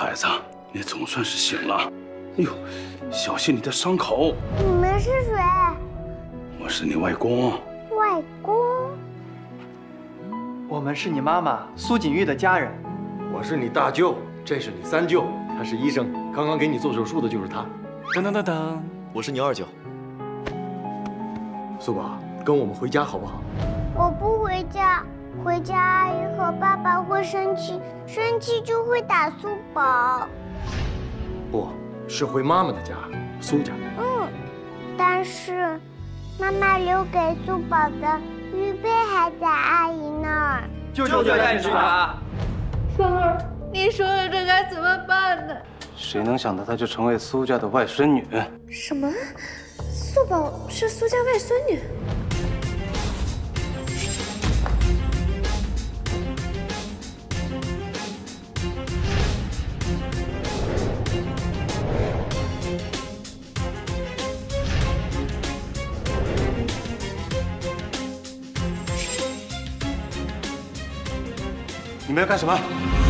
孩子，你总算是醒了。哎呦，小心你的伤口。你们是谁？我是你外公。外公。我们是你妈妈苏锦玉的家人。我是你大舅，这是你三舅，他是医生，刚刚给你做手术的就是他。噔噔噔噔，我是你二舅。苏宝，跟我们回家好不好？我不回家，回家阿姨和爸爸会生气，生气就会打苏宝。不是回妈妈的家，苏家。嗯，但是妈妈留给苏宝的玉佩还在阿姨那儿。舅舅带你去拿。三儿，你说说这该怎么办呢？谁能想到她就成为苏家的外孙女？什么？苏宝是苏家外孙女？你们要干什么？